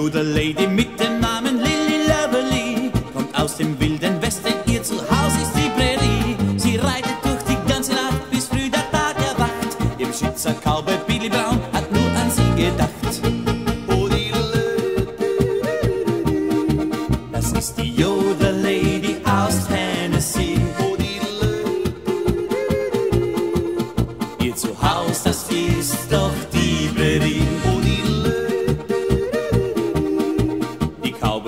Oder Lady mit dem Namen Lily Lovely kommt aus dem wilden Westen, ihr Zuhause ist die Prärie. Sie reitet durch die ganze Nacht, bis früh der Tag erwacht. Ihr Beschützer Cowboy Billy Brown hat nur an sie gedacht. Oh, das ist die Yoda Lady aus Tennessee. Oh, ihr Zuhause, das ist doch die Prärie. Oh,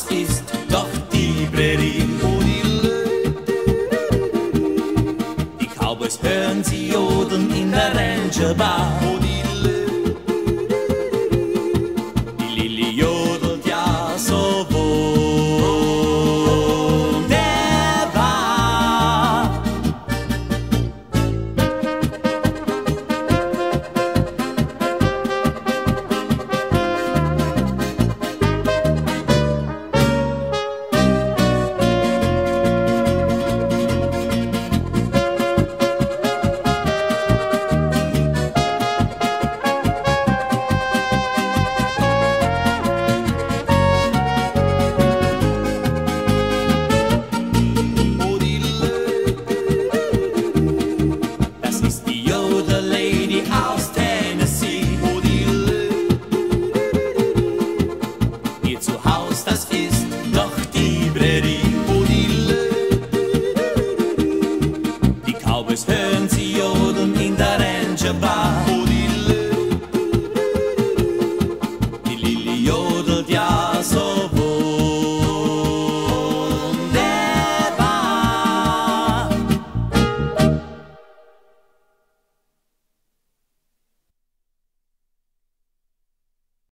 das ist doch die Prärie. Die Cowboys hören sie jodeln in der Ranger Bar. always hidden